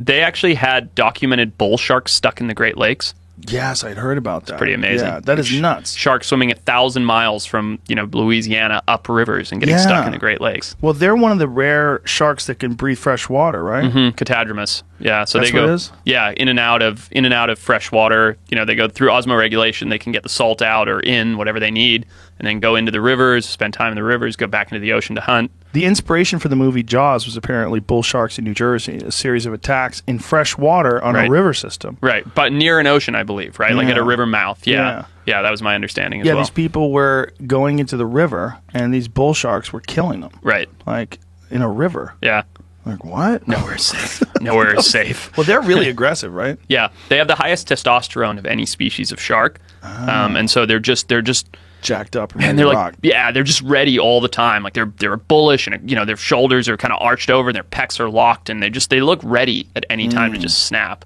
they actually had documented bull sharks stuck in the Great Lakes. Yes, I'd heard about that. Pretty amazing. Yeah, that is nuts. Sharks swimming a thousand miles from you know Louisiana up rivers and getting stuck in the Great Lakes. Well, they're one of the rare sharks that can breathe fresh water, right? Mm, catadromous. Yeah, so That's they go. what it is? Yeah, in and out of in and out of fresh water. You know, they go through osmoregulation. They can get the salt out or in whatever they need, and then go into the rivers, spend time in the rivers, go back into the ocean to hunt. The inspiration for the movie Jaws was apparently bull sharks in New Jersey, a series of attacks in fresh water on Right. a river system. Right, but near an ocean, I believe. Right, like at a river mouth. Yeah. Yeah. yeah, that was my understanding as Yeah, well. these people were going into the river, and these bull sharks were killing them, right. like in a river. Yeah. Like what? Nowhere is safe. Nowhere is safe. Well, they're really aggressive, right? Yeah, they have the highest testosterone of any species of shark, um, and so they're just they're just Jacked up and, and they're like rock. yeah they're just ready all the time. Like they're they're bullish and you know their shoulders are kind of arched over, and their pecs are locked, and they just they look ready at any time to mm. just snap.